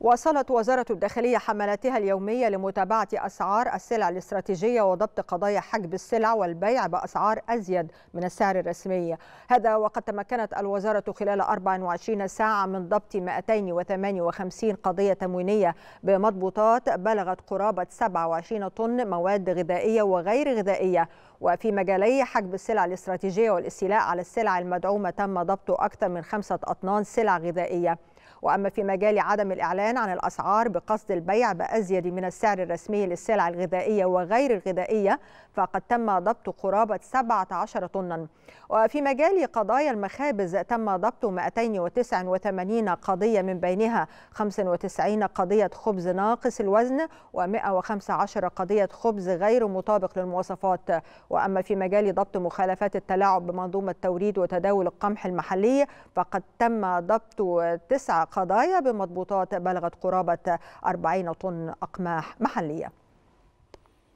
واصلت وزارة الداخلية حملاتها اليومية لمتابعة أسعار السلع الاستراتيجية وضبط قضايا حجب السلع والبيع بأسعار أزيد من السعر الرسمي. هذا وقد تمكنت الوزارة خلال 24 ساعة من ضبط 258 قضية تموينية بمضبوطات بلغت قرابة 27 طن مواد غذائية وغير غذائية. وفي مجالي حجب السلع الاستراتيجية والاستيلاء على السلع المدعومة تم ضبط أكثر من خمسة أطنان سلع غذائية. وأما في مجال عدم الإعلان عن الأسعار بقصد البيع بأزيد من السعر الرسمي للسلع الغذائية وغير الغذائية فقد تم ضبط قرابة 17 طنا. وفي مجال قضايا المخابز تم ضبط 289 قضية من بينها 95 قضية خبز ناقص الوزن و115 قضية خبز غير مطابق للمواصفات. وأما في مجال ضبط مخالفات التلاعب بمنظومة توريد وتداول القمح المحلي فقد تم ضبط تسع قضايا بمضبوطات بلغت قرابة 40 طن أقماح محلية.